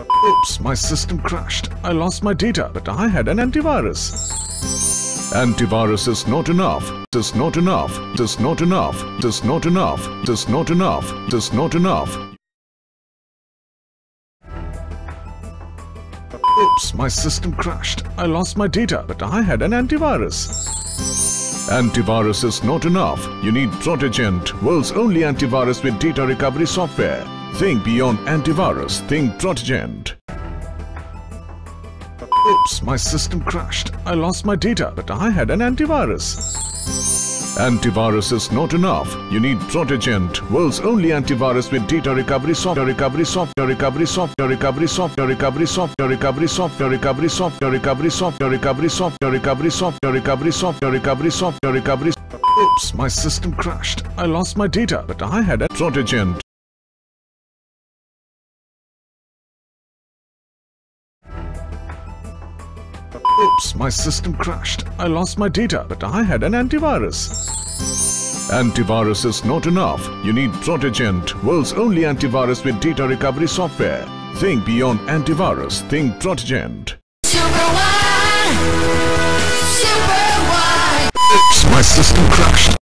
Oops, my system crashed. I lost my data, but I had an antivirus. Antivirus is not enough. Is not enough. Is not enough. Is not enough. Is not enough. Is not enough. Oops, my system crashed. I lost my data, but I had an antivirus. Antivirus is not enough. You need Protegent, world's only antivirus with data recovery software. Think beyond antivirus. Think Protegent. Oops, my system crashed. I lost my data, but I had an antivirus. Antivirus is not enough. You need Protegent, world's only antivirus with data recovery software, recovery software, recovery software, recovery software, recovery software, recovery software, recovery software, recovery software, recovery software, recovery software, recovery software, recovery software, recovery. Oops, my system crashed. I lost my data, but I had a Protegent. Oops, my system crashed. I lost my data, but I had an antivirus. Antivirus is not enough. You need Protegent, world's only antivirus with data recovery software. Think beyond antivirus. Think Protegent. Super One! Super One! Oops, my system crashed.